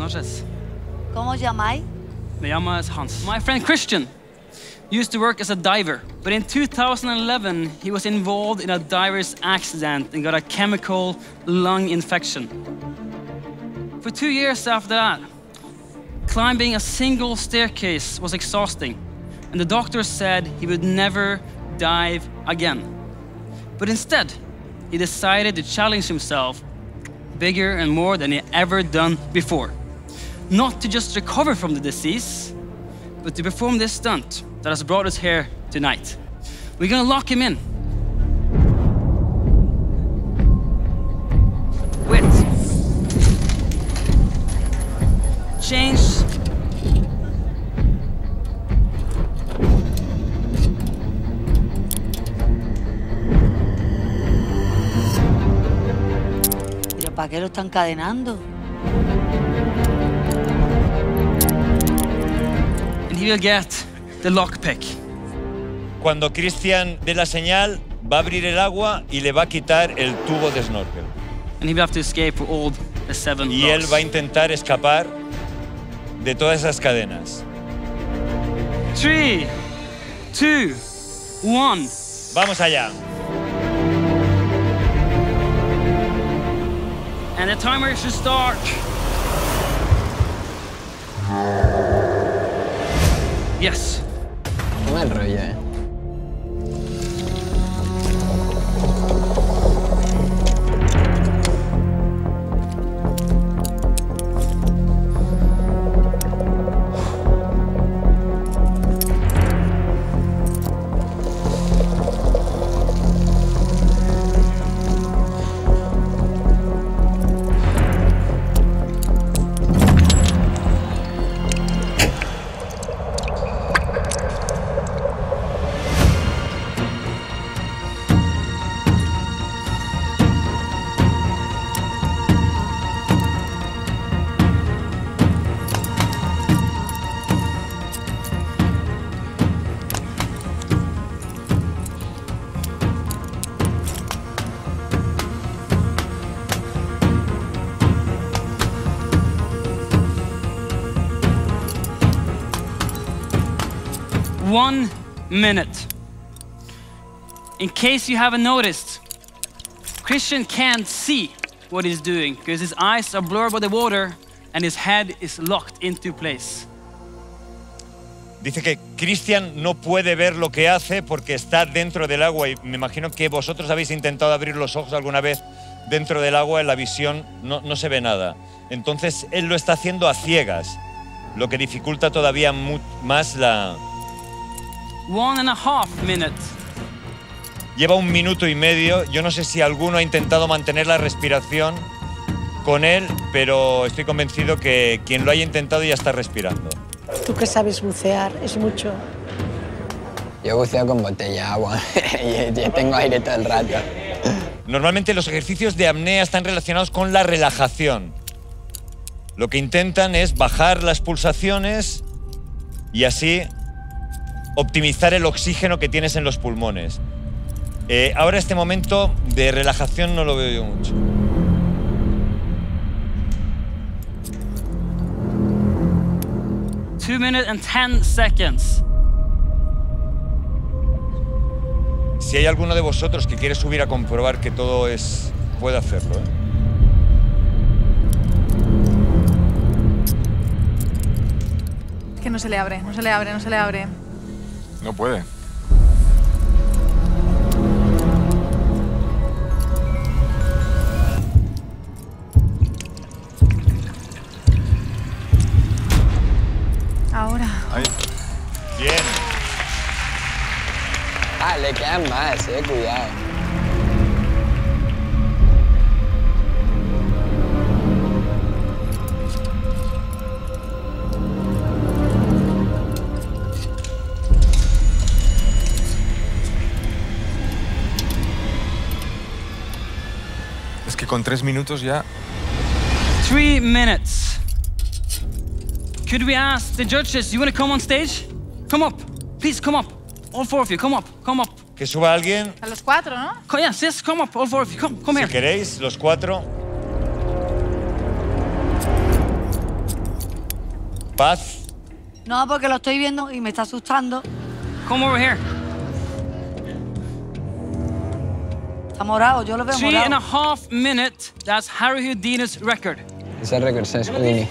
noches. ¿Cómo os llamáis? Me llamo es Hans. My friend Christian used to work as a diver, but in 2011 he was involved in a diver's accident and got a chemical lung infection. For two years after that, climbing a single staircase was exhausting, and the doctor said he would never dive again. But instead, he decided to challenge himself bigger and more than he ever done before. Not to just recover from the disease, but to perform this stunt that has brought us here tonight. We're gonna lock him in. Wait. Change. ¿Pero para qué lo están encadenando? He will get the lockpick. Cuando Christian dé la señal, va a abrir el agua y le va a quitar el tubo de snorkel. And he will have to escape for all the seven Y él va a intentar escapar de todas esas cadenas. Three, two, one. Vamos allá. And the timer should start. Yes. Qué mal rollo, eh. One minute. In case you haven't noticed, Christian can't see what he's doing because his eyes are blurred by the water and his head is locked into place. Dice que Christian no puede ver lo que hace porque está dentro del agua y me imagino que vosotros habéis intentado abrir los ojos alguna vez dentro del agua, en la visión no, no se ve nada. Entonces él lo está haciendo a ciegas, lo que dificulta todavía más la... One and a half minute. Lleva un minuto y medio, yo no sé si alguno ha intentado mantener la respiración con él, pero estoy convencido que quien lo haya intentado ya está respirando. Tú que sabes bucear, es mucho. Yo buceo con botella de agua y tengo aire todo el rato. Normalmente los ejercicios de apnea están relacionados con la relajación. Lo que intentan es bajar las pulsaciones y así optimizar el oxígeno que tienes en los pulmones. Eh, ahora este momento de relajación no lo veo yo mucho. Two minutes and 10 seconds. Si hay alguno de vosotros que quiere subir a comprobar que todo es... puede hacerlo. ¿eh? Es que no se le abre, no se le abre, no se le abre. No puede. Ahora. Ahí. Bien. Ah, le quedan más, eh, cuidado. Con tres minutos ya. Three minutes. Could we ask the judges, you want to come on stage? Come up. Please come up. All four of you, come up, come up. Que suba alguien, A los cuatro, ¿no? Yes, yes, come up, all four of you. Come, come si here. queréis, los cuatro. paz. No, porque lo estoy viendo y me está asustando. Come over here. Morado, yo lo veo Three and a half minute. That's Harry Houdini's record. Ese récord es Houdini.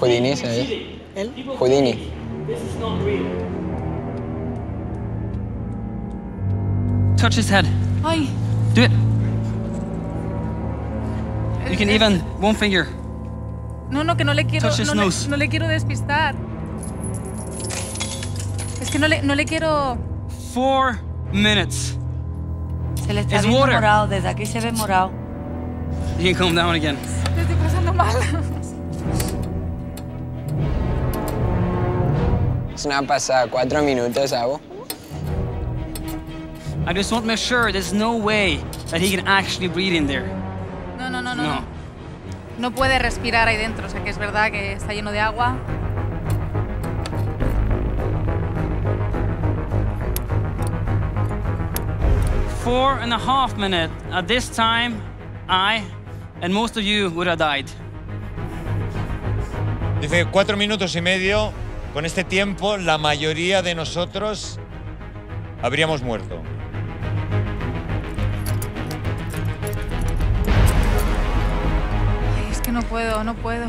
Houdini, ¿se oye? Él. Houdini. Touch his head. Ay, Do it. You can even one finger. no, no, que no le quiero, Touch his no le, nose. no le quiero despistar. Es que no le, no le quiero... Four minutes. Se le está It's viendo water. morado, desde aquí se ve morado. You can calm down again. Te estoy pasando mal. Es una pasada, cuatro minutos hago. I just want to make sure there's no way that he can actually breathe in there. No, no, no, no. No. No, no puede respirar ahí dentro, o sea que es verdad que está lleno de agua. Four and a half minute. At this time, I and most of you would have died. Dice cuatro minutos y medio. Con este tiempo, la mayoría de nosotros habríamos muerto. Ay, es que no puedo, no puedo.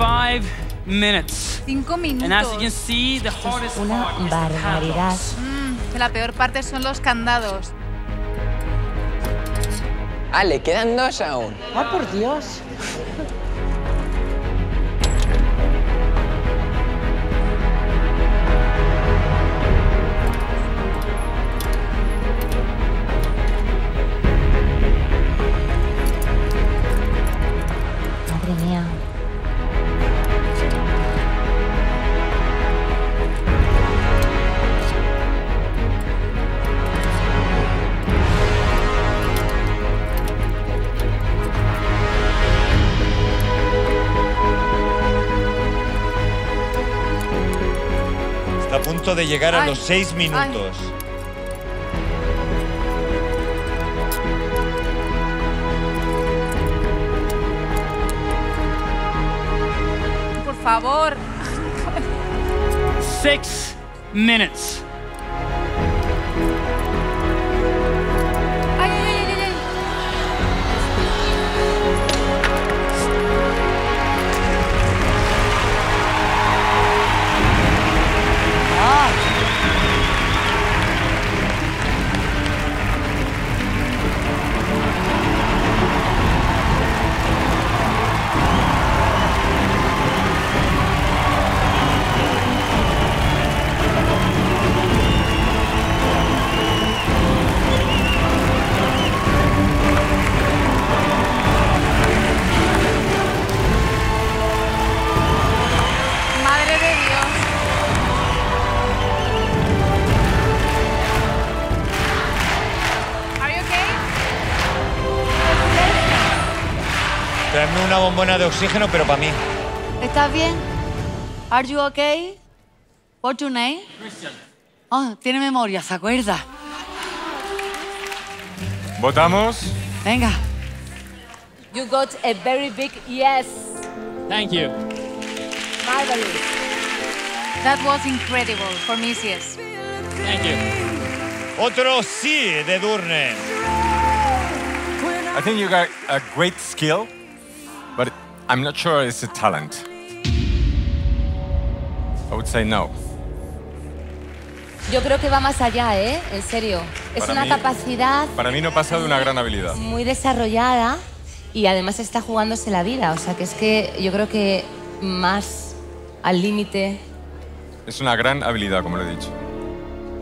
Five minutes. Cinco And as you can minutos. see, the hardest Una part is the barbaridad. Mm, la peor parte son los candados. Ah, le quedan dos aún. ¡Ah, por Dios! Punto de llegar a Ay, los seis ay. minutos. Por favor. Six minutes. Bombona de oxígeno, pero para mí. ¿Estás bien? Are you okay? What's your name? Oh, tiene memoria, ¿se acuerda? Votamos. Venga. You got a very big yes. Thank you. Marvelous. That was incredible for me, yes. Thank you. Otro sí de Durne. I think you got a great skill, but I'm not sure it's a talent. I would say no. Yo creo que va más allá, ¿eh? En serio. Es Para una mí- capacidad Para mí no pasa de una gran habilidad. muy desarrollada y además está jugándose la vida. O sea, que es que yo creo que más al límite. Es una gran habilidad, como lo he dicho.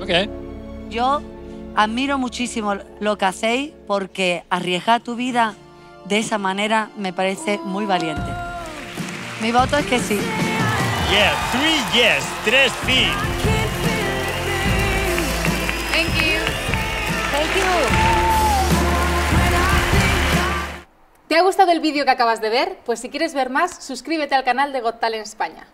Okay. Yo admiro muchísimo lo que hacéis porque arriesgar tu vida de esa manera me parece muy valiente. Mi voto es que sí. Yes, three yes, tres sí. Thank you. Thank you. ¿Te ha gustado el vídeo que acabas de ver? Pues si quieres ver más, suscríbete al canal de Got Talent España.